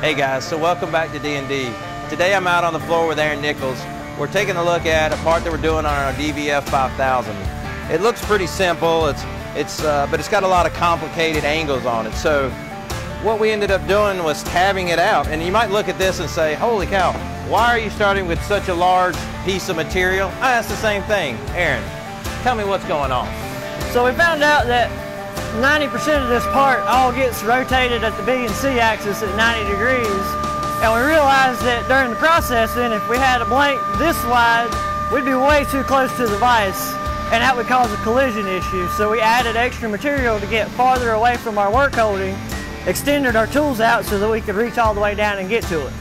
Hey guys, so welcome back to D&D. Today I'm out on the floor with Aaron Nichols. We're taking a look at a part that we're doing on our DVF 5000. It looks pretty simple, it's, it's, uh, but it's got a lot of complicated angles on it. So what we ended up doing was tabbing it out. And you might look at this and say, holy cow, why are you starting with such a large piece of material? I asked the same thing. Aaron, tell me what's going on. So we found out that 90% of this part all gets rotated at the B and C axis at 90 degrees. And we realized that during the processing, if we had a blank this wide, we'd be way too close to the vise and that would cause a collision issue. So we added extra material to get farther away from our work holding extended our tools out so that we could reach all the way down and get to it.